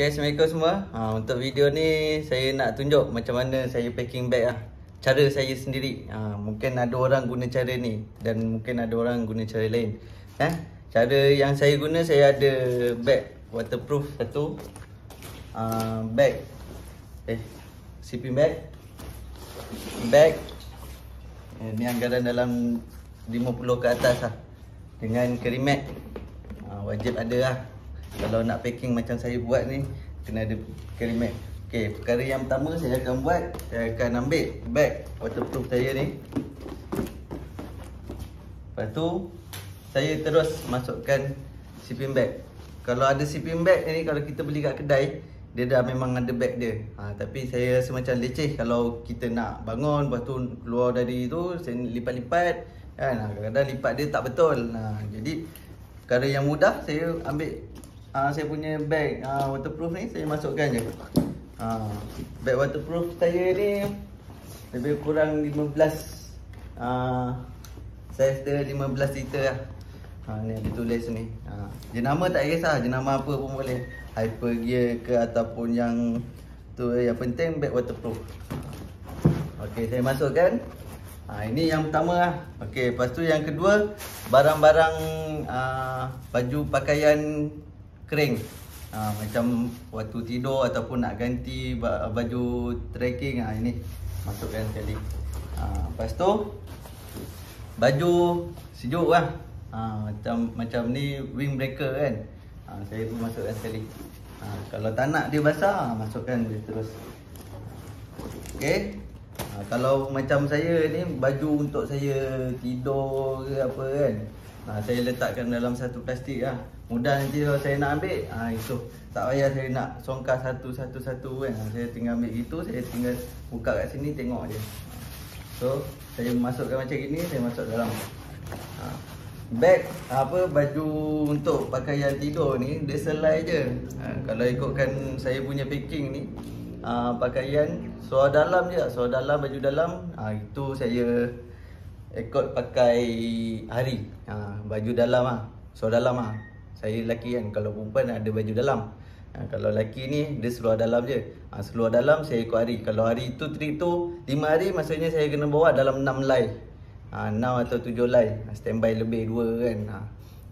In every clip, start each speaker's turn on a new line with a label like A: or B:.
A: Okay, Assalamualaikum semua. Ha, untuk video ni saya nak tunjuk macam mana saya packing bag lah. Cara saya sendiri. Ha, mungkin ada orang guna cara ni dan mungkin ada orang guna cara lain. Eh, cara yang saya guna saya ada bag waterproof satu. Uh, bag eh shipping bag. Bag eh, ni anggaran dalam 50 ke atas lah. Dengan kerimat. Ha, wajib ada lah. Kalau nak packing macam saya buat ni Kena ada carry Okay, perkara yang pertama saya akan buat Saya akan ambil bag waterproof saya ni. Lepas tu Saya terus masukkan shipping bag. Kalau ada shipping bag ni Kalau kita beli kat kedai Dia dah memang ada bag dia. Ha, Tapi saya rasa macam leceh Kalau kita nak bangun Lepas tu keluar dari tu Saya lipat-lipat. Kan? Ha, kadang-kadang lipat dia tak betul. Ha, Jadi Perkara yang mudah Saya ambil uh, saya punya bag uh, waterproof ni saya masukkan je. Uh, bag waterproof saya ni lebih kurang 15 uh, saiz dia 15 liter lah. Ha, ni ada tulis ni. Ha, jenama tak kisah, jenama apa pun boleh. Hyper gear ke ataupun yang tu yang penting bag waterproof. Okey, saya masukkan. Ha, ini yang pertama lah. Okey, lepas tu yang kedua barang-barang uh, baju pakaian kering. Ha, Macam waktu tidur ataupun nak ganti baju trekking ha, Ini. Masukkan sekali ha, Lepas tu Baju sejuk lah. Ha, Macam macam ni windbreaker kan. Ha, Saya pun masukkan sekali ha, Kalau tak nak dia basah masukkan dia terus. Okay ha, Kalau macam saya ni baju untuk saya tidur ke apa kan ha, Saya letakkan dalam satu plastik lah. Mudah nanti kalau saya nak ambil ha, itu. Tak payah saya nak songkar satu-satu-satu kan. Ha, Saya tinggal ambil itu Saya tinggal buka kat sini tengok je. So saya masukkan macam ini Saya masuk dalam. Ha. Bag apa baju untuk pakaian tidur ni Dia selai je. Ha, Kalau ikutkan saya punya packing ni ha, Pakaian Suara dalam je Suara dalam baju dalam. Ha, Itu saya ikut pakai hari. Ha, Baju dalam lah Suara dalam lah saya lelaki kan Kalau perempuan ada baju dalam. Ha, Kalau lelaki ni Dia seluar dalam je. Ha, Seluar dalam saya ikut hari. Kalau hari tu trip tu 5 hari maksudnya saya kena bawa dalam 6 lay ha, 6 atau 7 lay ha, Standby lebih 2 kan ha.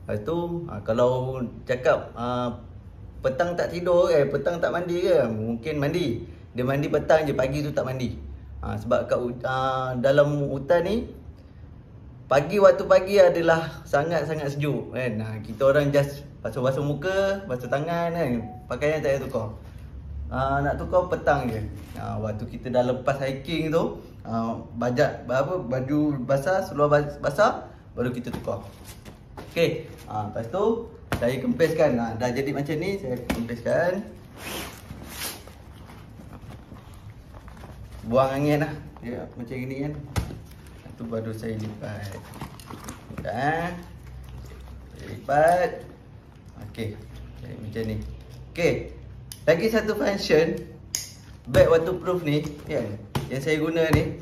A: Lepas tu ha, Kalau cakap ha, Petang tak tidur eh Petang tak mandi ke Mungkin mandi. Dia mandi petang je Pagi tu tak mandi. Ha, Sebab kat uh, dalam hutan ni Pagi waktu pagi adalah sangat-sangat sejuk kan. Ha, kita orang just basuh-basuh muka, basuh tangan kan. Pakaian tak payah tukar. Ha, nak tukar petang je. Ha, waktu kita dah lepas hiking tu, ha, bajak apa baju basah, seluar basah baru kita tukar. Okey. Ha, lepas tu saya kempiskan. Ha, dah jadi macam ni, saya kempiskan. Buang angin lah. Ya, macam ini kan tu baru saya lipat. Saya lipat. Okey. Macam ni. Okey. Lagi satu function. Bag waterproof ni kan? Yang saya guna ni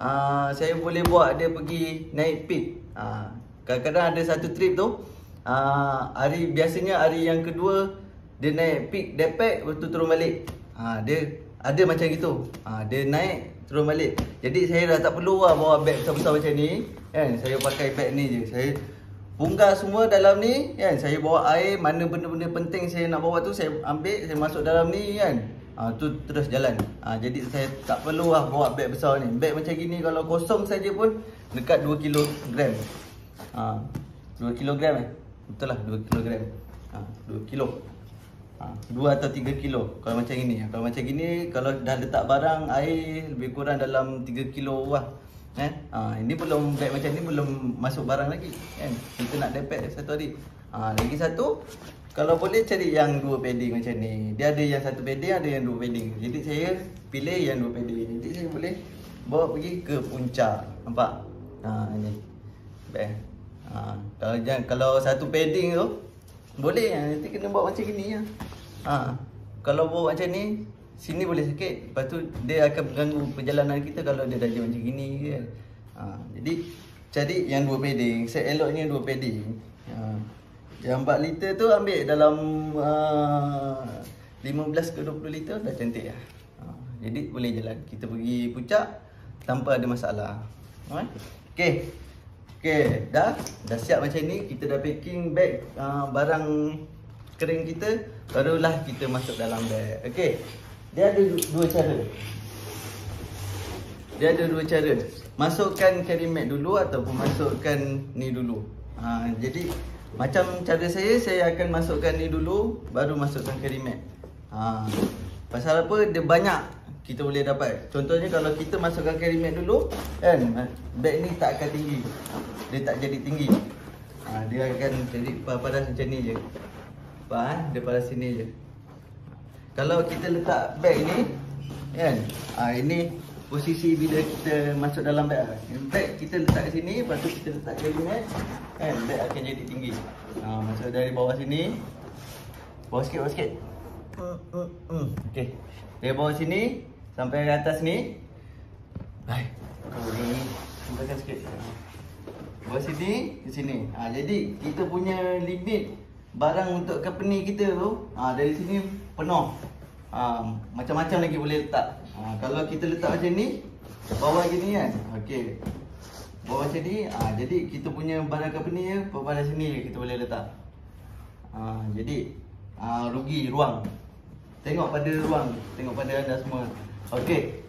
A: uh, saya boleh buat dia pergi naik peak uh, kadang-kadang ada satu trip tu uh, hari biasanya hari yang kedua dia naik peak depek lepas tu turun balik. Uh, dia ada macam gitu. Uh, dia naik turun balik. Jadi saya dah tak perlu lah bawa beg besar-besar macam ni. Kan? Saya pakai beg ni je. Saya bungkas semua dalam ni. Kan? Saya bawa air, mana benda-benda penting saya nak bawa tu saya ambil, saya masuk dalam ni kan. Ha, tu terus jalan. Ha, jadi saya tak perlu lah bawa beg besar ni. Beg macam gini kalau kosong saja pun dekat 2 kilogram. Ha, 2 kilogram eh. Betul lah 2 kilogram. Ha, 2 kilo. Ha, dua atau tiga kilo kalau macam ini. Kalau macam gini, kalau dah letak barang air lebih kurang dalam tiga kilo lah. Eh? Ha, ini belum bag macam ni belum masuk barang lagi. Kan? Kita nak dapat satu hari. Ha, lagi satu, kalau boleh cari yang dua padding macam ni. Dia ada yang satu padding, ada yang dua padding. Jadi saya pilih yang dua padding. Jadi saya boleh bawa pergi ke puncak. Nampak? Ha, ini. Bag. Ha, kalau, kalau satu padding tu, boleh lah, nanti kena bawa macam gini lah ha. Kalau bawa macam ni Sini boleh sakit Lepas tu dia akan mengganggu perjalanan kita Kalau dia dah macam gini ha. Jadi cari yang dua padding Set eloknya dua padding ha. Yang 4 liter tu ambil dalam uh, 15 ke 20 liter dah cantik lah. Ha, jadi boleh jalan. Kita pergi puncak tanpa ada masalah. Ha? Okey. Okey, dah dah siap macam ni. Kita dah packing bag uh, barang kering kita, barulah kita masuk dalam bag. Okey. Dia ada dua cara. Dia ada dua cara. Masukkan carry mat dulu ataupun masukkan ni dulu. Ha, jadi macam cara saya, saya akan masukkan ni dulu baru masukkan carry mat. Ha, pasal apa? Dia banyak kita boleh dapat. Contohnya kalau kita masukkan carry mat dulu, kan bag ni tak akan tinggi. Dia tak jadi tinggi. Ha, dia akan jadi padas macam ni je. Faham? Eh? Dia pada sini je. Kalau kita letak bag ni, kan? Ha, ini posisi bila kita masuk dalam beg beg kita letak kat sini lepas tu kita letak carry mat kan beg akan jadi tinggi ha masuk dari bawah sini bawah sikit bawah sikit hmm, okey dari bawah sini sampai ke atas ni baik kau ni sampaikan sikit bawah sini ke sini ha jadi kita punya limit barang untuk company kita tu ha dari sini penuh ha macam-macam lagi boleh letak Ha, kalau kita letak macam ni, bawah gini kan. Okey. Bawah macam ni, ha, jadi kita punya barang company je, pada sini kita boleh letak. Ha, jadi, ha, rugi ruang. Tengok pada ruang, tengok pada anda semua. Okey.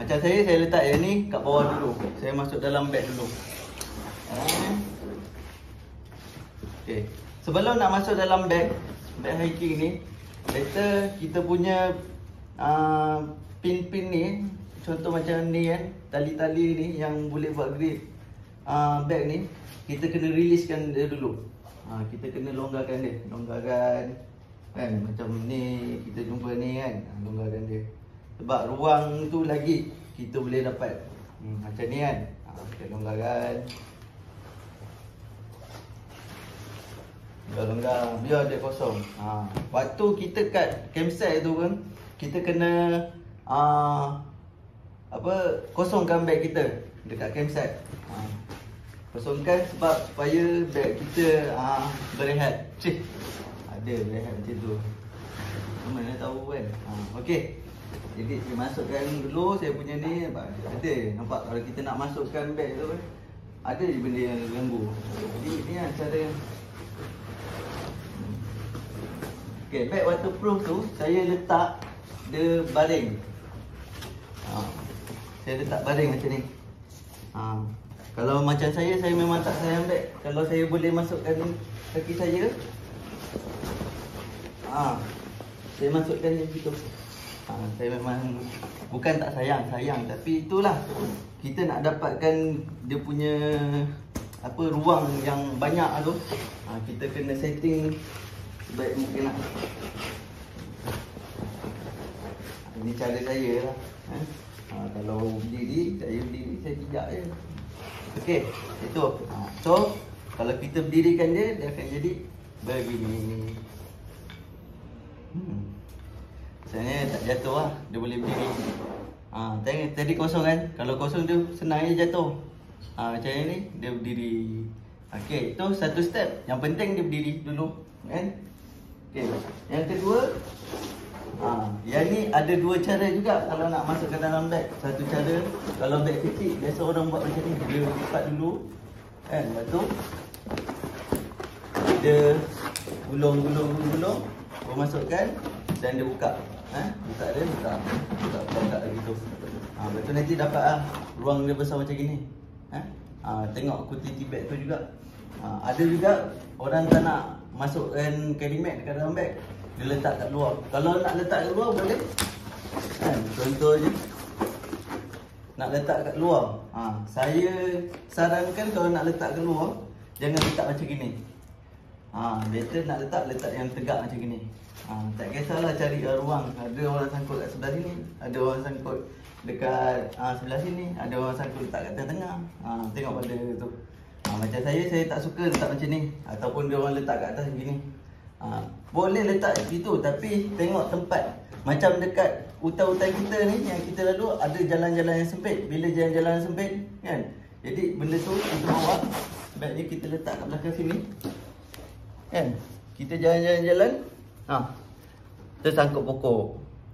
A: Macam saya, saya letak yang ni kat bawah dulu. Saya masuk dalam beg dulu. Ha. Okey. Sebelum nak masuk dalam beg, beg hiking ni, later kita punya Ah, pin-pin uh, ni contoh macam ni kan tali-tali ni yang boleh buat grip uh, bag ni kita kena releasekan dia dulu. Uh, kita kena longgarkan dia. Longgarkan kan macam ni kita jumpa ni kan longgarkan dia. Sebab ruang tu lagi kita boleh dapat hmm, macam ni kan. Uh, kita longgarkan longgar biar dia kosong ha. waktu kita kat campsite tu kan kita kena uh, apa kosongkan beg kita dekat campsite. Uh, kosongkan sebab supaya beg kita uh, berehat. Cih. Ada berehat macam tu. Mana tahu kan. Uh, Okey. Jadi saya masukkan dulu saya punya ni ada nampak kalau kita nak masukkan beg tu ada je benda yang ganggu. Jadi ni lah cara Okay, bag waterproof tu saya letak dia baring. Ha. Saya letak baring macam ni. Ha. Kalau macam saya, saya memang tak sayang beg. Kalau saya boleh masukkan kaki saya. Ha. Saya masukkan ni begitu. Ha. Saya memang bukan tak sayang, sayang. Tapi itulah. Kita nak dapatkan dia punya apa ruang yang banyak tu. Ha. Kita kena setting sebaik mungkin lah. Ini cara saya lah. Ha? Ha, Kalau berdiri, saya berdiri, saya pijak je. Okey, itu. Ha, So, kalau kita berdirikan dia, dia akan jadi begini. Hmm. Misalnya tak jatuh lah, dia boleh berdiri. Ha, tadi, tadi kosong kan, kalau kosong dia senang je jatuh. Ha, Macam ni, dia berdiri. Okey, itu satu step. Yang penting dia berdiri dulu kan? Okey, yang kedua Ha, yang ni ada dua cara juga kalau nak masuk ke dalam beg. Satu cara kalau beg kecil biasa orang buat macam ni, dia lipat dulu. Kan? Lepas tu dia gulung-gulung-gulung, baru masukkan dan dia buka. Ha? Buka dia, buka. Buka, buka, buka lagi tu. Ha, lepas nanti dapat lah ruang dia besar macam gini. Ha? Ha, tengok kuti beg tu juga. Ha, ada juga orang tak nak masukkan mat dekat dalam beg dia letak kat luar. Kalau nak letak kat luar boleh. Kan? Contohnya nak letak kat luar. Ha, saya sarankan kalau nak letak kat luar jangan letak macam gini. Ha, better nak letak letak yang tegak macam gini. Ha, tak kisahlah cari ruang. Ada orang sangkut kat sebelah sini, ada orang sangkut dekat ha, sebelah sini, ada orang sangkut letak kat tengah-tengah. Ha, tengok pada tu. Ha, macam saya saya tak suka letak macam ni ataupun dia orang letak kat atas begini. Ha, boleh letak situ tapi tengok tempat macam dekat hutan-hutan kita ni yang kita lalu ada jalan-jalan yang sempit. Bila jalan-jalan sempit kan. Jadi benda tu kita bawa baiknya kita letak kat belakang sini. Kan? Kita jalan-jalan-jalan. Ha. tersangkut pokok.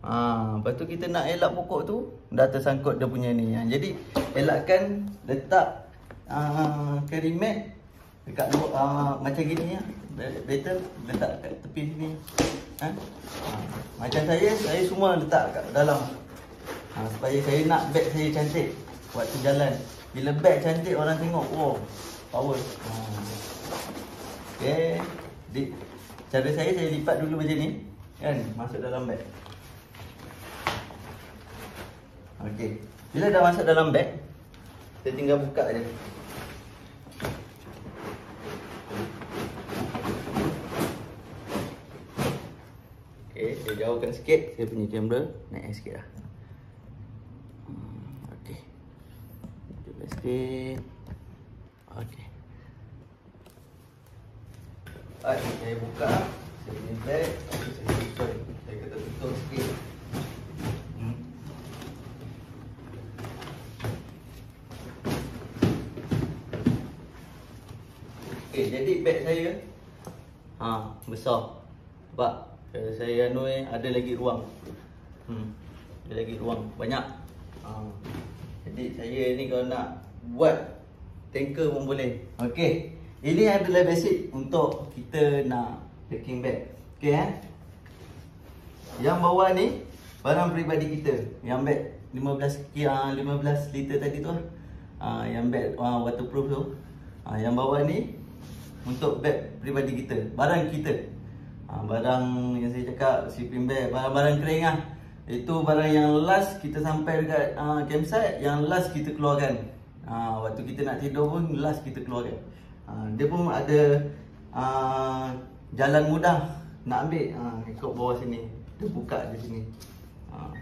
A: Ha, lepas tu kita nak elak pokok tu dah tersangkut dia punya ni. Ha, jadi elakkan letak uh, carry mat dekat uh, macam gini ya. Better letak kat tepi sini. Ha? Ha, macam saya, saya semua letak kat dalam. Ha, supaya saya nak beg saya cantik waktu jalan. Bila beg cantik orang tengok, wow, power. Ha. Okay. Di, cara saya, saya lipat dulu macam ni. Kan? Masuk dalam beg. Okay. Bila dah masuk dalam beg, kita tinggal buka je. Okay, saya jauhkan sikit saya punya kamera. Naik sikit lah. Hmm, okay. Cuba sikit. Okay. Baik, saya buka Saya punya bag Saya tutup Saya kata tutup sikit hmm. Okay, jadi bag saya ha, Besar Sebab Kalau saya anu eh, ada lagi ruang hmm. Ada lagi ruang Banyak ha. Jadi saya ni kalau nak Buat Tanker pun boleh Okay ini adalah basic untuk kita nak packing bag. Okey eh. Yang bawah ni barang peribadi kita. Yang bag 15 kira 15 liter tadi tu. Ah yang bag uh, waterproof tu. Ah yang bawah ni untuk bag peribadi kita, barang kita. Ah barang yang saya cakap shipping bag, barang-barang kering ah. Itu barang yang last kita sampai dekat uh, campsite, yang last kita keluarkan. Ah waktu kita nak tidur pun last kita keluarkan. Ha, dia pun ada uh, jalan mudah nak ambil uh, ikut bawah sini. Dia buka di sini. Uh,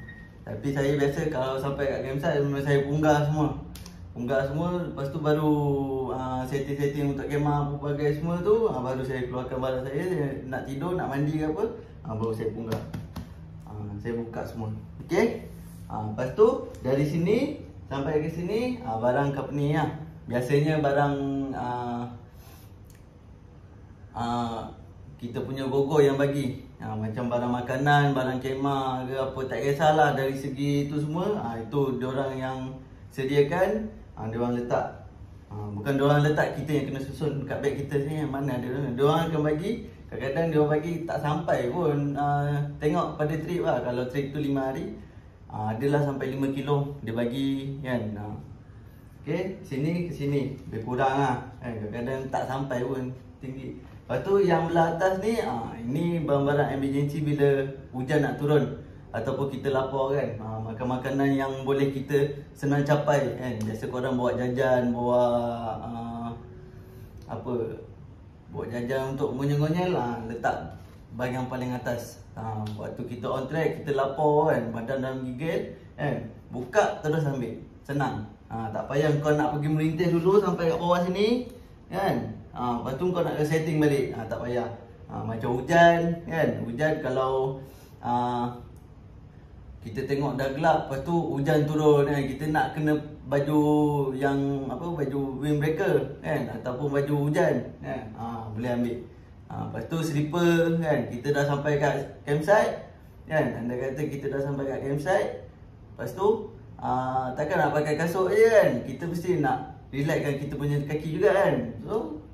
A: tapi saya biasa kalau sampai kat campsite saya punggah semua. Punggah semua lepas tu baru uh, setting-setting untuk kemah apa bagai semua tu uh, baru saya keluarkan barang saya, saya nak tidur nak mandi ke apa uh, baru saya punggah. Uh, saya buka semua. Okey. Uh, lepas tu dari sini sampai ke sini uh, barang company lah. Biasanya barang uh, uh, kita punya gogo yang bagi uh, macam barang makanan, barang kemah ke apa tak kisahlah dari segi itu semua uh, itu orang yang sediakan uh, orang letak uh, bukan orang letak kita yang kena susun. Kat beg kita ni yang mana ada orang orang akan bagi kadang-kadang dia orang bagi tak sampai pun uh, tengok pada trip lah. Kalau trip tu 5 hari uh, adalah sampai 5 kilo dia bagi kan? Uh, Okay, sini ke sini. Lebih kurang lah kan? Kadang-kadang tak sampai pun tinggi. Lepas tu yang belah atas ni ha, Ini barang-barang emergency bila hujan nak turun Ataupun kita lapar kan. Ha, Makan makanan yang boleh kita senang capai kan. Biasa korang bawa jajan, bawa ha, Apa Bawa jajan untuk ngonyel-ngonyel ha, Letak bahagian paling atas. Ha, Waktu kita on track, kita lapar kan. Badan dalam gigil kan. Buka terus ambil, senang. Ha, Tak payah kau nak pergi merintis dulu sampai kat bawah sini Kan. Ha, Lepas tu kau nak setting balik. Ha, Tak payah. Ha, Macam hujan kan. Hujan kalau ha, Kita tengok dah gelap Lepas tu hujan turun kan Kita nak kena baju yang apa Baju windbreaker kan Ataupun baju hujan kan ha, Boleh ambil ha, Lepas tu slipper kan Kita dah sampai kat campsite kan Anda kata kita dah sampai kat campsite Lepas tu uh, Takkan nak pakai kasut je kan Kita mesti nak Relaxkan kita punya kaki juga kan So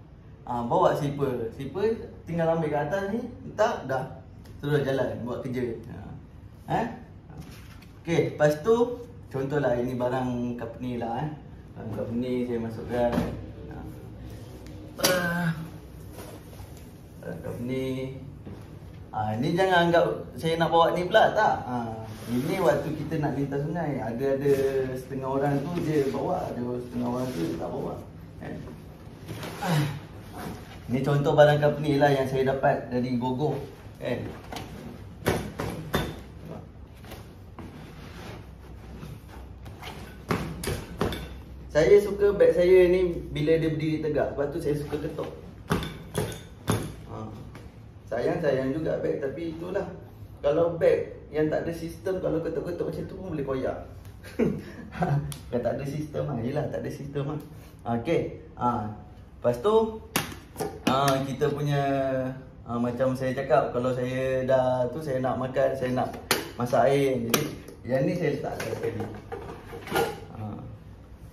A: ha, bawa slipper. Slipper tinggal ambil kat atas ni, letak dah. Terus jalan buat kerja. Ha. Eh? Okey, lepas tu contohlah ini barang company lah eh. Barang company saya masukkan. Ha. Barang company. Ah, ha, ni jangan anggap saya nak bawa ni pula tak. Ha. Ini waktu kita nak lintas sungai, ada ada setengah orang tu dia bawa, ada setengah orang tu tak bawa. Eh? Ini contoh barang company lah yang saya dapat dari Gogo kan. Saya suka beg saya ni bila dia berdiri tegak. Sebab tu saya suka ketuk. Ha. Sayang-sayang juga beg tapi itulah. Kalau beg yang tak ada sistem kalau ketuk-ketuk macam tu pun boleh koyak. Kalau tak ada sistem lah. Yelah tak ada sistem lah. Okay. Ha. Lepas tu uh, kita punya ha, macam saya cakap kalau saya dah tu saya nak makan, saya nak masak air. Jadi yang ni saya letak sekali.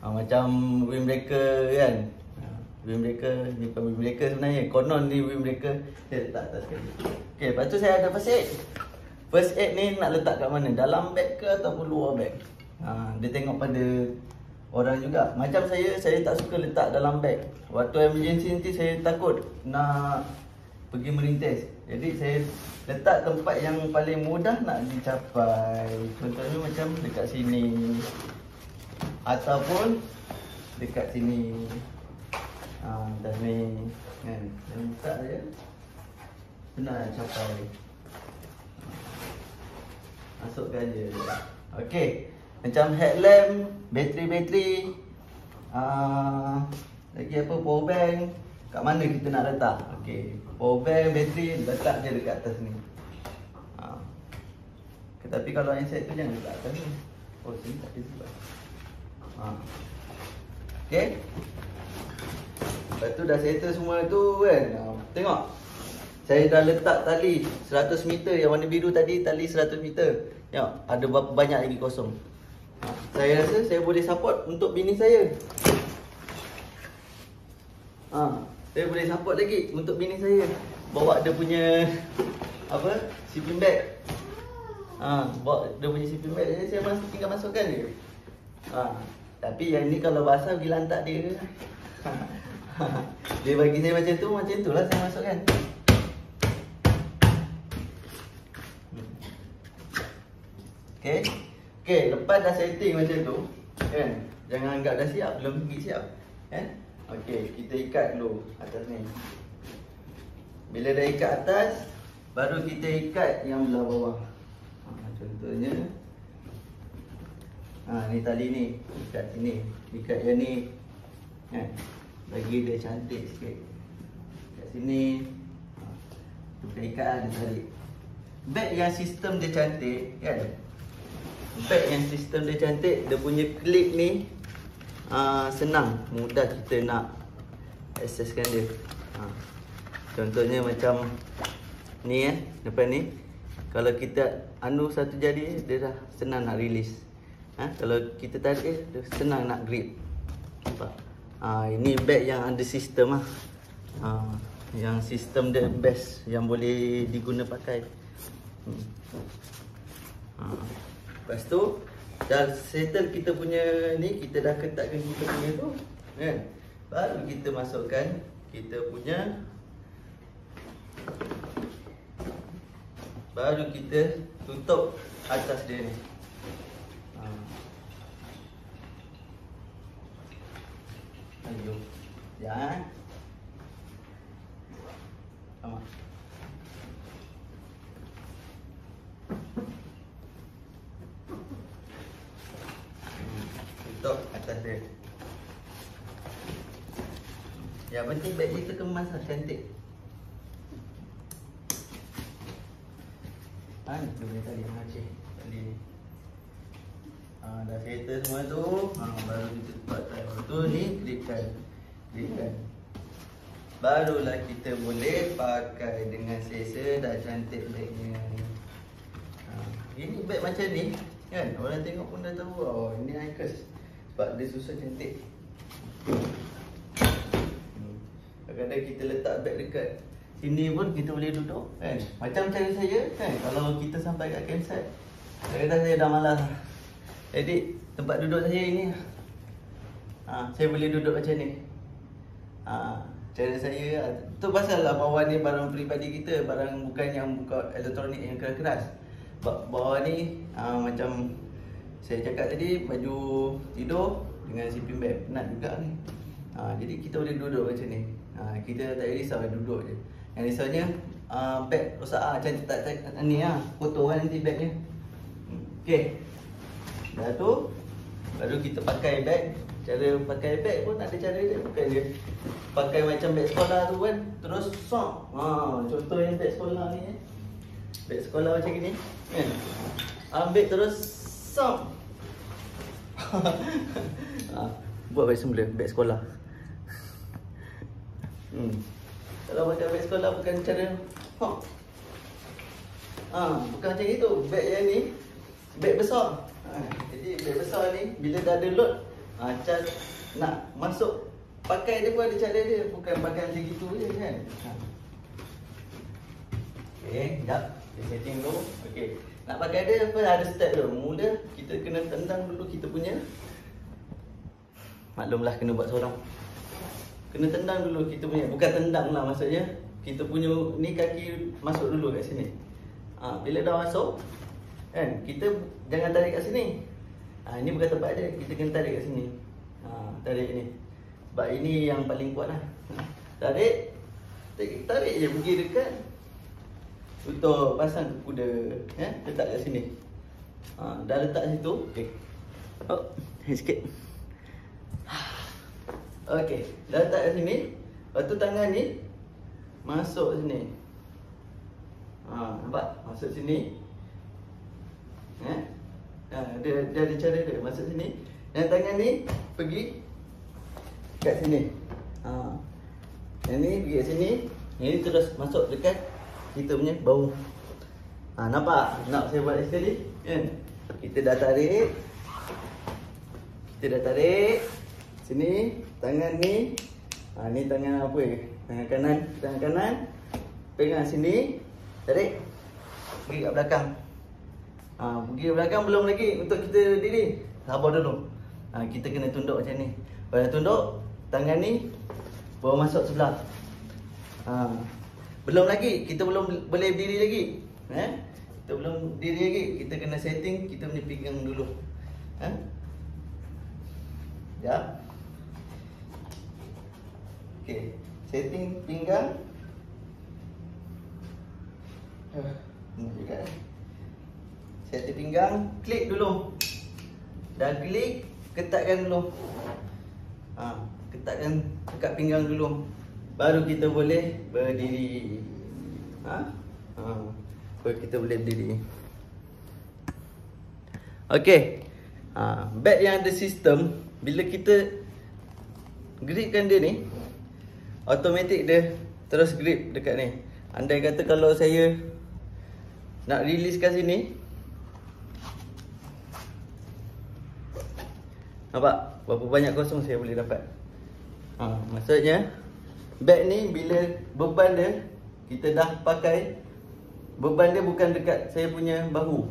A: Ha. macam windbreaker kan. Ha, windbreaker ni bukan windbreaker sebenarnya. Konon ni windbreaker saya letak atas sekali. Okey, lepas tu saya ada first aid. First aid ni nak letak kat mana? Dalam beg ke ataupun luar beg? Ha, dia tengok pada orang juga. Macam saya, saya tak suka letak dalam beg. Waktu emergency nanti saya takut nak pergi merintis. Jadi saya letak tempat yang paling mudah nak dicapai. Contohnya macam dekat sini. Ataupun dekat sini. Ha, dah ni. Kan? Dan letak je. Senang nak capai. Masukkan je. Okey. Macam headlamp, bateri-bateri uh, Lagi apa, power bank Kat mana kita nak letak okay. Power bank, bateri, letak je dekat atas ni uh. Tapi kalau handset tu jangan letak atas ni Oh sini tak ada sebab uh. Okay Lepas tu dah settle semua tu kan uh, Tengok Saya dah letak tali 100 meter Yang warna biru tadi Tali 100 meter Tengok Ada berapa banyak lagi kosong saya rasa saya boleh support untuk bini saya. Ha, saya boleh support lagi untuk bini saya. Bawa dia punya apa? Shipping bag. Ha, bawa dia punya shipping bag. Saya masuk tinggal masukkan je. Ha, tapi yang ni kalau basah pergi lantak dia. dia bagi saya macam tu, macam tu lah saya masukkan. Okay. Okay, lepas dah setting macam tu kan? Jangan anggap dah siap, belum pergi siap kan? Okay, kita ikat dulu atas ni Bila dah ikat atas Baru kita ikat yang belah bawah ha, Contohnya ha, Ni tali ni Ikat sini. Ikat yang ni kan? Bagi dia cantik sikit. Kat sini. Ha, Kita ikat lah dia tarik. Bag yang sistem dia cantik kan? Bag yang sistem dia cantik Dia punya klik ni uh, Senang. Mudah kita nak Accesskan dia. Uh. Contohnya macam Ni eh. Depan ni Kalau kita Anu satu jari Dia dah senang nak release ha? Kalau kita tarik Dia senang nak grip Nampak uh, Ini bag yang ada sistem lah uh, Yang sistem dia best Yang boleh diguna pakai hmm. uh. Lepas tu dah settle kita punya ni, kita dah ketatkan kita punya tu, kan? Baru kita masukkan kita punya Baru kita tutup atas dia ni. Ayo. Ya. Sama. Tutup atas dia Yang penting beg kita kemas lah cantik ni dia cik Tali ni Ha dah settle semua tu Ha baru kita buat Lepas tu ni klipkan Klipkan Barulah kita boleh pakai dengan selesa dah cantik bagnya. Ha, Ini beg macam ni kan? Orang tengok pun dah tahu Oh ini Icos sebab dia susah cantik. Kadang-kadang kita letak beg dekat Sini pun kita boleh duduk kan? Macam cara saya kan? Kalau kita sampai kat campsite Kadang-kadang saya dah malas Jadi tempat duduk saya ini ha, Saya boleh duduk macam ni ha, Cara saya Tu pasal lah bawah ni barang peribadi kita Barang bukan yang buka elektronik yang keras-keras Bawah ni ha, macam saya cakap tadi baju tidur dengan sleeping bag penat juga ni. Ha, jadi kita boleh duduk macam ni. Ha, kita tak risau duduk je. Yang risaunya uh, bag rosak ah macam tak, tak, ni ah kotor kan nanti bagnya. Okey. Dah tu baru kita pakai bag. Cara pakai bag pun ada cara dia bukan dia pakai macam bag sekolah tu kan terus sok. Ha contoh yang bag sekolah ni eh. Bag sekolah macam ni kan. Ambil terus sok ha, buat beg semula, beg sekolah. Hmm. Kalau macam beg sekolah bukan cara. Ha, bukan macam itu. Beg yang ni beg besar. Jadi beg besar ni bila dah ada load, ha, cas nak masuk pakai dia pun ada cara dia, bukan pakai macam gitu je kan. Ha. Okay, jap. Kita setting dulu. Okay. Nak pakai dia apa ada step dulu. Mula kita kena tendang dulu kita punya Maklumlah kena buat seorang. Kena tendang dulu kita punya. Bukan tendang lah maksudnya. Kita punya ni kaki masuk dulu kat sini. Ha, bila dah masuk kan? Kita jangan tarik kat sini. Ha, ini bukan tempat dia. Kita kena tarik kat sini. Ha, tarik ni. Sebab ini yang paling kuat lah. Ha, tarik. Tarik, tarik je. Pergi dekat untuk pasang kuda. Ya letak kat sini. Ha, dah letak situ. Okey. Oh sikit. Okey. Dah letak kat sini. Lepas tu tangan ni masuk sini. Ha, nampak? Masuk sini ha, dia, dia ada cara dia masuk sini dan tangan ni pergi kat sini ha. yang ni pergi kat sini yang ni terus masuk dekat kita punya bau. Ha, nampak? Nak saya buat sekali? Kan? Kita dah tarik. Kita dah tarik. Sini. Tangan ni. Ha, ni tangan apa ni? Tangan kanan. Tangan kanan. Pegang sini. Tarik. Pergi kat belakang. Ha, pergi belakang belum lagi untuk kita diri. Sabar dulu. Ha, kita kena tunduk macam ni. Pada tunduk. Tangan ni. Bawa masuk sebelah. Ha, belum lagi, kita belum boleh berdiri lagi. Eh? Kita belum berdiri lagi. Kita kena setting, kita punya pinggang dulu. Eh? Ya. Okey, setting pinggang. Ini juga. Setting pinggang, klik dulu. Dah klik, ketatkan dulu. Ha, ketatkan dekat pinggang dulu baru kita boleh berdiri. Ha? Ha. Baru kita boleh berdiri. Okey. Ha, bag yang ada sistem bila kita gripkan dia ni automatik dia terus grip dekat ni. Andai kata kalau saya nak release kat sini Nampak? Berapa banyak kosong saya boleh dapat ha, Maksudnya Bag ni bila beban dia kita dah pakai beban dia bukan dekat saya punya bahu.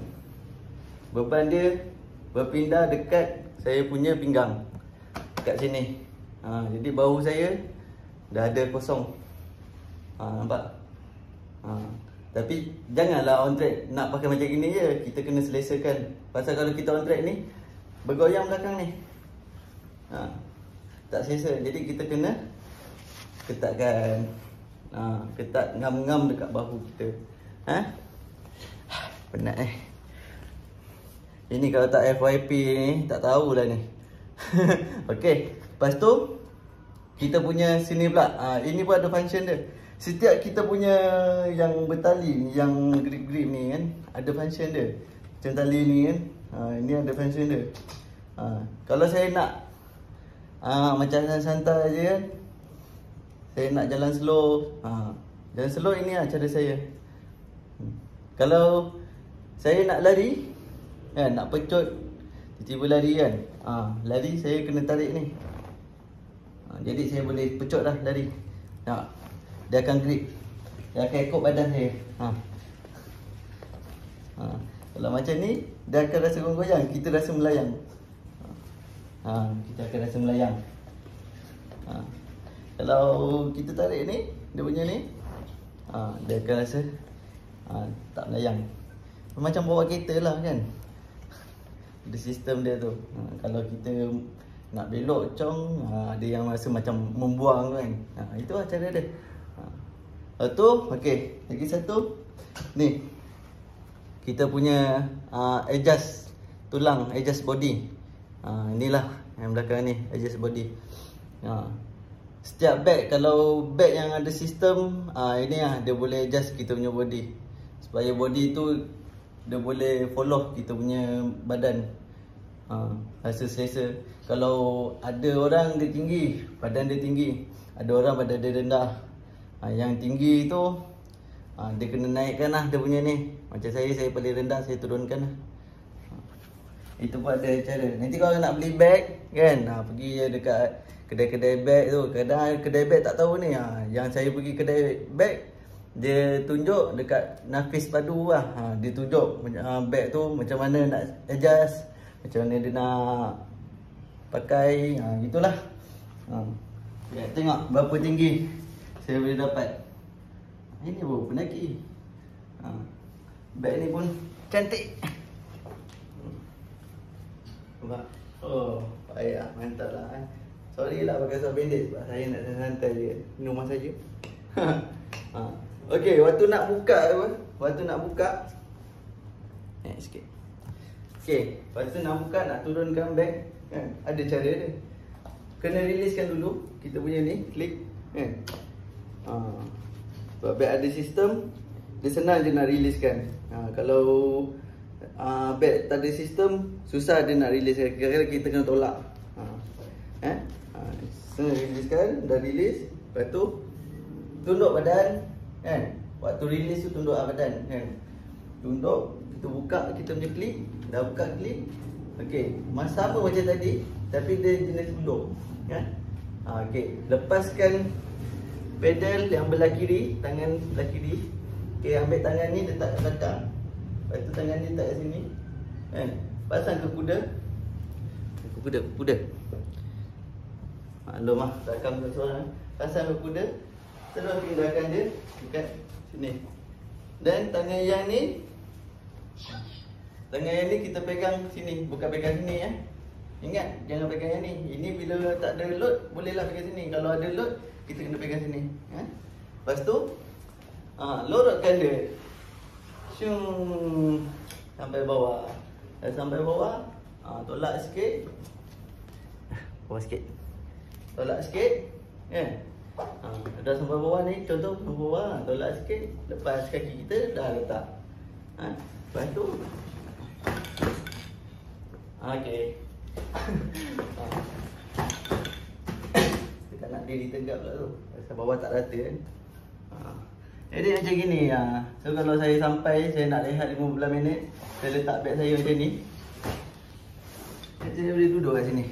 A: Beban dia berpindah dekat saya punya pinggang. Dekat sini. Ha, jadi bahu saya dah ada kosong. Ha, nampak? Ha, tapi janganlah on track nak pakai macam gini je. Kita kena selesakan. Pasal kalau kita on track ni bergoyang belakang ni. Ha, tak selesa. Jadi kita kena ketatkan. Ha, ketat ngam-ngam dekat bahu kita. Ha? Penat eh. Ini kalau tak FYP ni tak tahulah ni. Okey lepas tu kita punya sini pula. Ha, ini pun ada function dia. Setiap kita punya yang bertali yang grip-grip ni kan ada function dia. Macam tali ni kan ha, ini ada function dia. Ha, kalau saya nak ha, macam santai je kan saya nak jalan slow ha. Jalan slow ini lah cara saya hmm. Kalau Saya nak lari kan, Nak pecut Tiba-tiba lari kan ha. Lari saya kena tarik ni ha. Jadi saya boleh pecut lah lari ha. Dia akan grip Dia akan ikut badan saya ha. Ha. Kalau macam ni Dia akan rasa goyang Kita rasa melayang ha. Kita akan rasa melayang Ha. Kalau kita tarik ni Dia punya ni ha, Dia akan rasa ha, Tak melayang Macam bawa kereta lah kan Ada sistem dia tu ha, Kalau kita nak belok cong ha, Ada yang rasa macam membuang kan ha, Itu lah cara dia ha. Lepas tu, ok Lagi satu Ni Kita punya uh, adjust Tulang, adjust body ha, Inilah yang belakang ni Adjust body ha. Setiap bag kalau bag yang ada sistem ah ini lah dia boleh adjust kita punya body. Supaya body tu dia boleh follow kita punya badan. Ha, rasa selesa. Kalau ada orang dia tinggi, badan dia tinggi. Ada orang badan dia rendah. Ha, yang tinggi tu ha, Dia kena naikkan lah dia punya ni Macam saya, saya paling rendah saya turunkan lah ha. Itu pun ada cara Nanti kalau nak beli bag kan ha, Pergi dekat kedai-kedai bag tu Kadang kedai bag tak tahu ni ha. Yang saya pergi kedai bag Dia tunjuk dekat Nafis Padu lah ha, Dia tunjuk ha, bag tu macam mana nak adjust Macam mana dia nak pakai ha, Gitulah ha. Ya, tengok berapa tinggi saya boleh dapat. Ini pun penaki. Ha. Beg ni pun cantik. Nampak? Oh, payah. Mantap lah. Eh. Sorry lah pakai soft bandage sebab saya nak santai je. Minum saja. ha. Okay, waktu nak buka apa? Waktu nak buka. Eh, sikit. Okay, waktu nak buka nak turunkan beg. Kan? Ada cara dia. Kena riliskan dulu kita punya ni, klik. Kan? Ha. Sebab beg ada sistem Dia senang je nak release kan ha. Kalau uh, beg tak ada sistem Susah dia nak release Kadang-kadang kita kena tolak ha. Eh? Ha. Senang release kan Dah release Lepas tu Tunduk badan kan? Waktu release tu tunduk badan kan? Tunduk Kita buka kita punya klik Dah buka klik Okay Masa sama macam tadi Tapi dia jenis tunduk kan? Ha, okay. Lepaskan pedal yang belah kiri, tangan belah kiri. Okey, ambil tangan ni letak belakang. Lepas tu tangan ni letak kat sini. Kan? Pasang ke kuda. Ke kuda, kuda. Maklum lah, takkan ke suara. Pasang ke kuda. Terus pindahkan dia dekat sini. Dan tangan yang ni Tangan yang ni kita pegang sini, bukan pegang sini ya. Ingat, jangan pegang yang ni. Ini bila tak ada load, bolehlah pegang sini. Kalau ada load, kita kena pegang sini ya. Lepas tu ha, Lorotkan dia Syung Sampai bawah. Dah sampai bawah. Ha, Tolak sikit. Bawah sikit. Tolak sikit. Ya. ha, Dah sampai bawah ni Contoh sampai bawah. Tolak sikit. Lepas kaki kita dah letak. Ha, Lepas tu. Okay tak nak dia ditenggap pula tu. Pasal bawah tak rata kan? ha. Jadi macam gini ha. So kalau saya sampai Saya nak rehat 15 minit Saya letak beg saya macam ni Saya boleh duduk kat sini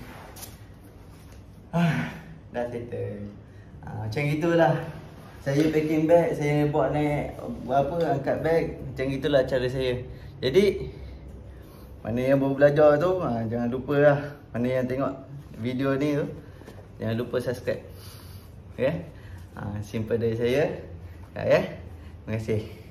A: ha. Dah settle ha. Macam gitulah Saya packing bag Saya buat naik Berapa angkat bag Macam gitulah cara saya Jadi Mana yang baru belajar tu ha, Jangan lupa lah Mana yang tengok video ni tu Jangan lupa subscribe. Okay. Ha, simple dari saya. Ya. Terima kasih.